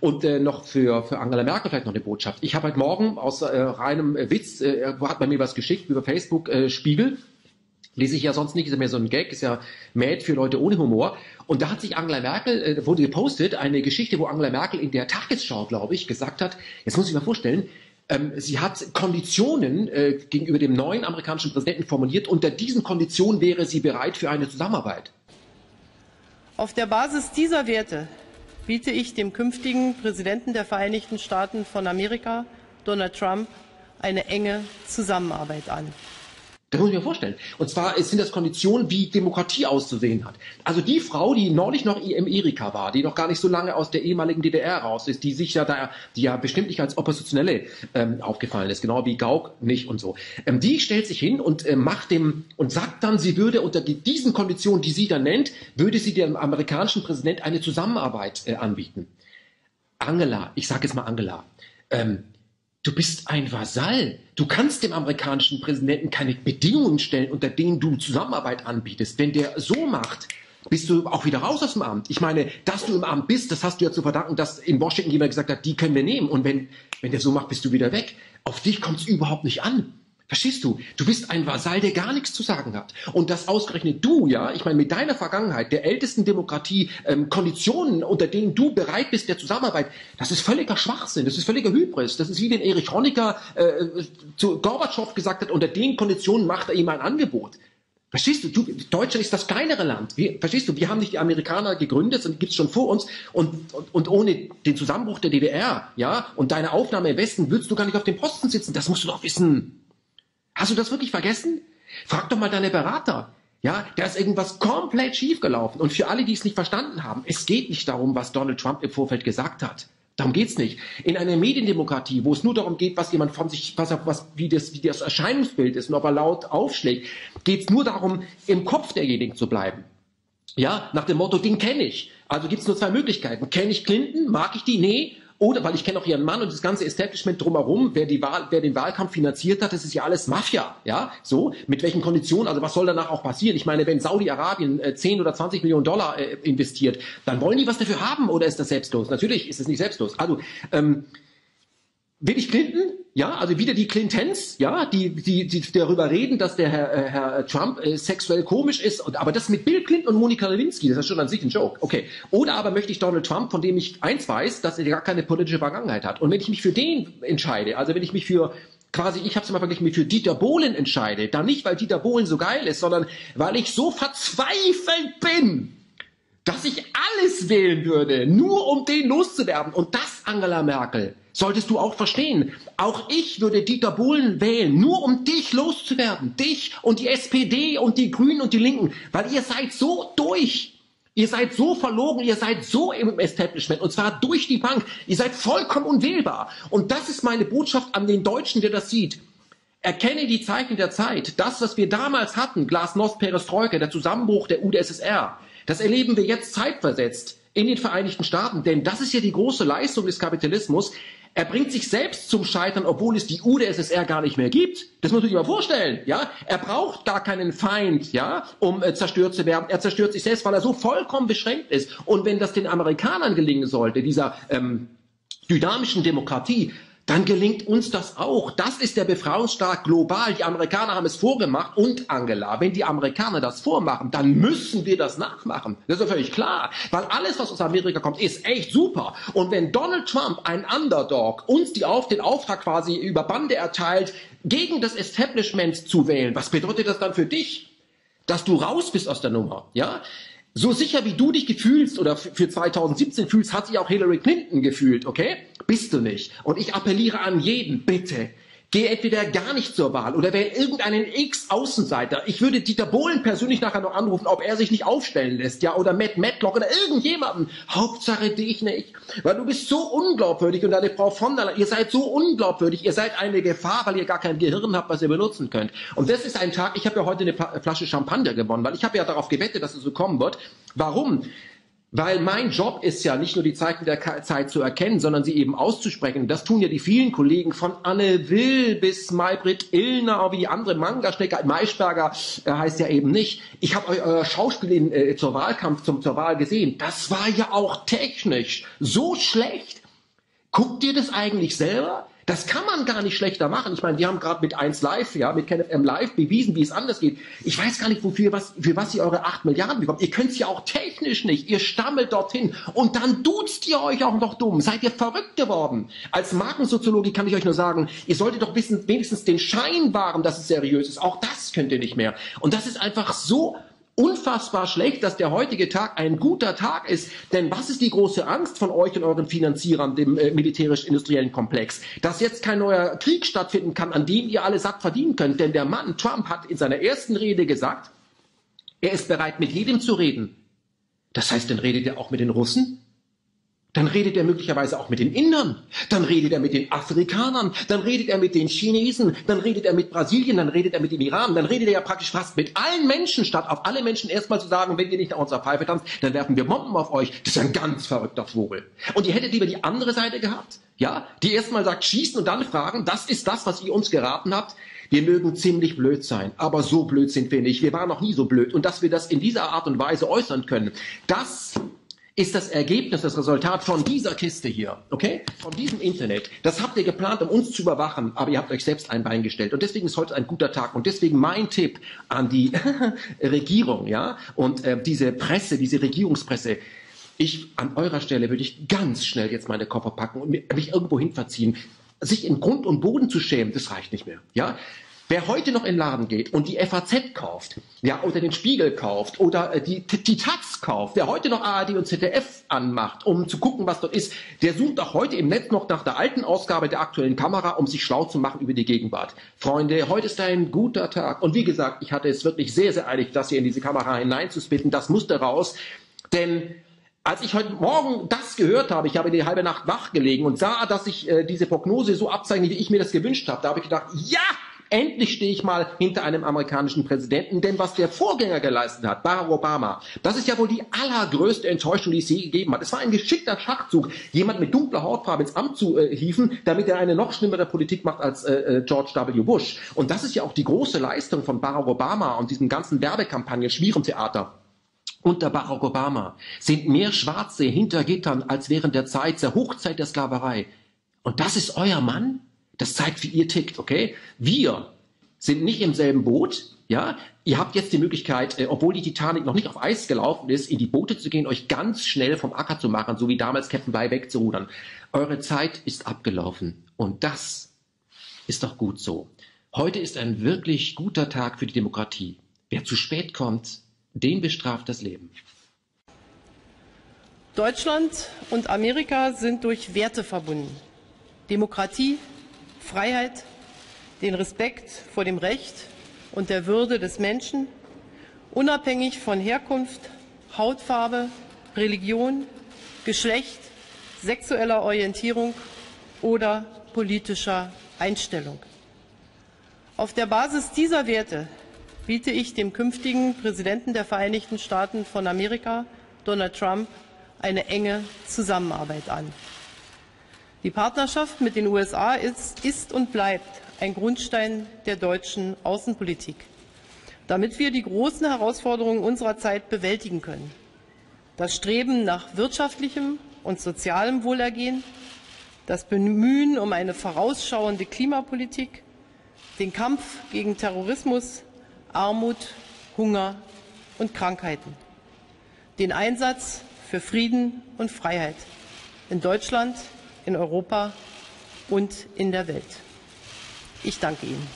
Und äh, noch für, für Angela Merkel vielleicht noch eine Botschaft. Ich habe heute Morgen aus äh, reinem Witz, äh, hat man mir was geschickt über Facebook, äh, Spiegel, lese ich ja sonst nicht, ist ja mehr so ein Gag, ist ja mad für Leute ohne Humor. Und da hat sich Angela Merkel, äh, wurde gepostet, eine Geschichte, wo Angela Merkel in der Tagesschau, glaube ich, gesagt hat, jetzt muss ich mal vorstellen, ähm, sie hat Konditionen äh, gegenüber dem neuen amerikanischen Präsidenten formuliert. Unter diesen Konditionen wäre sie bereit für eine Zusammenarbeit. Auf der Basis dieser Werte biete ich dem künftigen Präsidenten der Vereinigten Staaten von Amerika, Donald Trump, eine enge Zusammenarbeit an. Das muss ich mir vorstellen. Und zwar sind das Konditionen, wie Demokratie auszusehen hat. Also die Frau, die neulich noch im Erika war, die noch gar nicht so lange aus der ehemaligen DDR raus ist, die sich ja da, die ja bestimmt nicht als Oppositionelle ähm, aufgefallen ist, genau wie Gauck nicht und so. Ähm, die stellt sich hin und äh, macht dem und sagt dann, sie würde unter diesen Konditionen, die sie dann nennt, würde sie dem amerikanischen Präsident eine Zusammenarbeit äh, anbieten. Angela, ich sage jetzt mal Angela, ähm, Du bist ein Vasall. Du kannst dem amerikanischen Präsidenten keine Bedingungen stellen, unter denen du Zusammenarbeit anbietest. Wenn der so macht, bist du auch wieder raus aus dem Amt. Ich meine, dass du im Amt bist, das hast du ja zu verdanken, dass in Washington jemand gesagt hat, die können wir nehmen. Und wenn, wenn der so macht, bist du wieder weg. Auf dich kommt es überhaupt nicht an. Verstehst du? Du bist ein Vasall, der gar nichts zu sagen hat. Und das ausgerechnet du, ja, ich meine, mit deiner Vergangenheit, der ältesten Demokratie, ähm, Konditionen, unter denen du bereit bist der Zusammenarbeit, das ist völliger Schwachsinn, das ist völliger Hybris. Das ist wie wenn Erich Honecker äh, zu Gorbatschow gesagt hat, unter den Konditionen macht er ihm ein Angebot. Verstehst du? du? Deutschland ist das kleinere Land. Wir, verstehst du? Wir haben nicht die Amerikaner gegründet, sondern gibt es schon vor uns. Und, und, und ohne den Zusammenbruch der DDR, ja, und deine Aufnahme im Westen, würdest du gar nicht auf dem Posten sitzen. Das musst du doch wissen. Hast du das wirklich vergessen? Frag doch mal deine Berater. Ja, da ist irgendwas komplett schiefgelaufen. Und für alle, die es nicht verstanden haben, es geht nicht darum, was Donald Trump im Vorfeld gesagt hat. Darum geht's nicht. In einer Mediendemokratie, wo es nur darum geht, was jemand von sich, was, was, wie, das, wie das Erscheinungsbild ist und ob er laut aufschlägt, geht's nur darum, im Kopf derjenigen zu bleiben. Ja, nach dem Motto, den kenne ich. Also gibt's nur zwei Möglichkeiten. Kenne ich Clinton? Mag ich die? Nee. Oder, weil ich kenne auch ihren Mann und das ganze Establishment drumherum, wer, die Wahl, wer den Wahlkampf finanziert hat, das ist ja alles Mafia. Ja, so, mit welchen Konditionen, also was soll danach auch passieren? Ich meine, wenn Saudi-Arabien äh, 10 oder 20 Millionen Dollar äh, investiert, dann wollen die was dafür haben oder ist das selbstlos? Natürlich ist es nicht selbstlos. Also, ähm, will ich Clinton? Ja, also wieder die Clintons, ja, die, die, die darüber reden, dass der Herr, äh, Herr Trump äh, sexuell komisch ist. Und, aber das mit Bill Clinton und Monika Lewinsky, das ist schon an sich ein Joke. Okay. Oder aber möchte ich Donald Trump, von dem ich eins weiß, dass er gar keine politische Vergangenheit hat. Und wenn ich mich für den entscheide, also wenn ich mich für quasi, ich habe es mal verglichen mit für Dieter Bohlen entscheide, dann nicht, weil Dieter Bohlen so geil ist, sondern weil ich so verzweifelt bin, dass ich alles wählen würde, nur um den loszuwerden. Und das, Angela Merkel, solltest du auch verstehen. Auch ich würde Dieter Bohlen wählen, nur um dich loszuwerden. Dich und die SPD und die Grünen und die Linken. Weil ihr seid so durch. Ihr seid so verlogen, ihr seid so im Establishment und zwar durch die Bank. Ihr seid vollkommen unwählbar. Und das ist meine Botschaft an den Deutschen, der das sieht. Erkenne die Zeichen der Zeit. Das, was wir damals hatten, Glasnost, Perestroika, der Zusammenbruch der UdSSR, das erleben wir jetzt zeitversetzt in den Vereinigten Staaten, denn das ist ja die große Leistung des Kapitalismus. Er bringt sich selbst zum Scheitern, obwohl es die UdSSR gar nicht mehr gibt. Das muss man sich mal vorstellen, ja? Er braucht gar keinen Feind, ja, um äh, zerstört zu werden. Er zerstört sich selbst, weil er so vollkommen beschränkt ist. Und wenn das den Amerikanern gelingen sollte, dieser ähm, dynamischen Demokratie, dann gelingt uns das auch. Das ist der Befreiungsstaat global. Die Amerikaner haben es vorgemacht und Angela, wenn die Amerikaner das vormachen, dann müssen wir das nachmachen. Das ist ja völlig klar, weil alles, was aus Amerika kommt, ist echt super. Und wenn Donald Trump, ein Underdog, uns die auf den Auftrag quasi über Bande erteilt, gegen das Establishment zu wählen, was bedeutet das dann für dich? Dass du raus bist aus der Nummer, ja? So sicher wie du dich gefühlst oder für 2017 fühlst, hat sich auch Hillary Clinton gefühlt, okay? Bist du nicht. Und ich appelliere an jeden, bitte, Geh entweder gar nicht zur Wahl oder wähl irgendeinen X-Außenseiter. Ich würde Dieter Bohlen persönlich nachher noch anrufen, ob er sich nicht aufstellen lässt, ja, oder Matt Matlock oder irgendjemanden. Hauptsache dich nicht. Weil du bist so unglaubwürdig und deine Frau von der Leyen, ihr seid so unglaubwürdig, ihr seid eine Gefahr, weil ihr gar kein Gehirn habt, was ihr benutzen könnt. Und das ist ein Tag, ich habe ja heute eine Flasche Champagner gewonnen, weil ich habe ja darauf gewettet, dass es so kommen wird. Warum? Weil mein Job ist ja nicht nur die Zeichen der Zeit zu erkennen, sondern sie eben auszusprechen. Das tun ja die vielen Kollegen von Anne Will bis Maybrit Illner, wie die andere Manga-Schnecker. Maischberger äh, heißt ja eben nicht. Ich habe euer Schauspiel in, äh, zur Wahlkampf, zum, zur Wahl gesehen. Das war ja auch technisch so schlecht Guckt ihr das eigentlich selber? Das kann man gar nicht schlechter machen. Ich meine, wir haben gerade mit 1 Live, ja, mit Kenneth M Live bewiesen, wie es anders geht. Ich weiß gar nicht, wofür, was, für was ihr eure 8 Milliarden bekommt. Ihr könnt es ja auch technisch nicht. Ihr stammelt dorthin und dann duzt ihr euch auch noch dumm. Seid ihr verrückt geworden? Als Markensoziologie kann ich euch nur sagen, ihr solltet doch wissen, wenigstens den Schein wahren, dass es seriös ist. Auch das könnt ihr nicht mehr. Und das ist einfach so unfassbar schlecht, dass der heutige Tag ein guter Tag ist. Denn was ist die große Angst von euch und euren Finanzierern, dem äh, militärisch-industriellen Komplex? Dass jetzt kein neuer Krieg stattfinden kann, an dem ihr alle satt verdienen könnt. Denn der Mann, Trump, hat in seiner ersten Rede gesagt, er ist bereit, mit jedem zu reden. Das heißt, dann redet er auch mit den Russen? Dann redet er möglicherweise auch mit den Indern, dann redet er mit den Afrikanern, dann redet er mit den Chinesen, dann redet er mit Brasilien, dann redet er mit dem Iran, dann redet er ja praktisch fast mit allen Menschen, statt auf alle Menschen erstmal zu sagen, wenn ihr nicht nach unserer Pfeife tanzt, dann werfen wir Bomben auf euch. Das ist ein ganz verrückter Vogel. Und ihr hättet lieber die andere Seite gehabt, ja, die erstmal sagt, schießen und dann fragen, das ist das, was ihr uns geraten habt. Wir mögen ziemlich blöd sein, aber so blöd sind wir nicht. Wir waren noch nie so blöd. Und dass wir das in dieser Art und Weise äußern können, das ist das Ergebnis, das Resultat von dieser Kiste hier, okay? Von diesem Internet. Das habt ihr geplant, um uns zu überwachen, aber ihr habt euch selbst ein Bein gestellt. Und deswegen ist heute ein guter Tag. Und deswegen mein Tipp an die Regierung, ja? Und äh, diese Presse, diese Regierungspresse. Ich, an eurer Stelle würde ich ganz schnell jetzt meine Koffer packen und mich irgendwo hin verziehen. Sich in Grund und Boden zu schämen, das reicht nicht mehr, ja? Wer heute noch in den Laden geht und die FAZ kauft, ja, oder den Spiegel kauft oder äh, die, die Taz kauft, wer heute noch ARD und ZDF anmacht, um zu gucken, was dort ist, der sucht auch heute im Netz noch nach der alten Ausgabe der aktuellen Kamera, um sich schlau zu machen über die Gegenwart. Freunde, heute ist ein guter Tag. Und wie gesagt, ich hatte es wirklich sehr, sehr eilig, das hier in diese Kamera hineinzuspitten. Das musste raus. Denn als ich heute Morgen das gehört habe, ich habe die halbe Nacht wach gelegen und sah, dass sich äh, diese Prognose so abzeichnet, wie ich mir das gewünscht habe, da habe ich gedacht, ja, Endlich stehe ich mal hinter einem amerikanischen Präsidenten, denn was der Vorgänger geleistet hat, Barack Obama, das ist ja wohl die allergrößte Enttäuschung, die es je gegeben hat. Es war ein geschickter Schachzug, jemand mit dunkler Hautfarbe ins Amt zu äh, hieven, damit er eine noch schlimmere Politik macht als äh, äh George W. Bush. Und das ist ja auch die große Leistung von Barack Obama und diesem ganzen Werbekampagne Schmierentheater unter Barack Obama sind mehr Schwarze hinter Gittern als während der Zeit der Hochzeit der Sklaverei. Und das ist euer Mann? Das zeigt, wie ihr tickt, okay? Wir sind nicht im selben Boot, ja? Ihr habt jetzt die Möglichkeit, äh, obwohl die Titanic noch nicht auf Eis gelaufen ist, in die Boote zu gehen, euch ganz schnell vom Acker zu machen, so wie damals Captain Bligh wegzurudern. Eure Zeit ist abgelaufen. Und das ist doch gut so. Heute ist ein wirklich guter Tag für die Demokratie. Wer zu spät kommt, den bestraft das Leben. Deutschland und Amerika sind durch Werte verbunden. Demokratie, Freiheit, den Respekt vor dem Recht und der Würde des Menschen, unabhängig von Herkunft, Hautfarbe, Religion, Geschlecht, sexueller Orientierung oder politischer Einstellung. Auf der Basis dieser Werte biete ich dem künftigen Präsidenten der Vereinigten Staaten von Amerika, Donald Trump, eine enge Zusammenarbeit an. Die Partnerschaft mit den USA ist, ist und bleibt ein Grundstein der deutschen Außenpolitik, damit wir die großen Herausforderungen unserer Zeit bewältigen können. Das Streben nach wirtschaftlichem und sozialem Wohlergehen, das Bemühen um eine vorausschauende Klimapolitik, den Kampf gegen Terrorismus, Armut, Hunger und Krankheiten, den Einsatz für Frieden und Freiheit in Deutschland, in Europa und in der Welt. Ich danke Ihnen.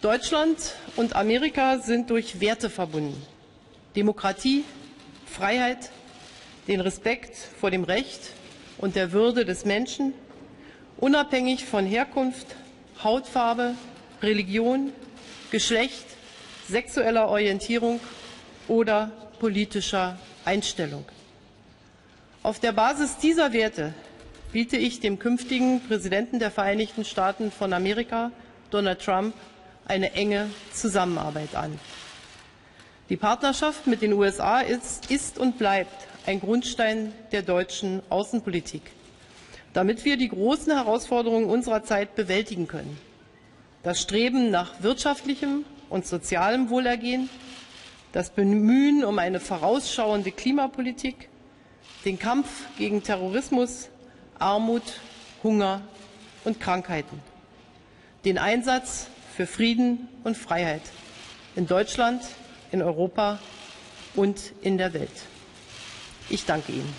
Deutschland und Amerika sind durch Werte verbunden. Demokratie, Freiheit, den Respekt vor dem Recht und der Würde des Menschen, unabhängig von Herkunft, Hautfarbe, Religion, Geschlecht, sexueller Orientierung oder politischer Einstellung. Auf der Basis dieser Werte biete ich dem künftigen Präsidenten der Vereinigten Staaten von Amerika, Donald Trump, eine enge Zusammenarbeit an. Die Partnerschaft mit den USA ist, ist und bleibt ein Grundstein der deutschen Außenpolitik, damit wir die großen Herausforderungen unserer Zeit bewältigen können. Das Streben nach wirtschaftlichem und sozialem Wohlergehen, das Bemühen um eine vorausschauende Klimapolitik, den Kampf gegen Terrorismus, Armut, Hunger und Krankheiten, den Einsatz für Frieden und Freiheit in Deutschland, in Europa und in der Welt. Ich danke Ihnen.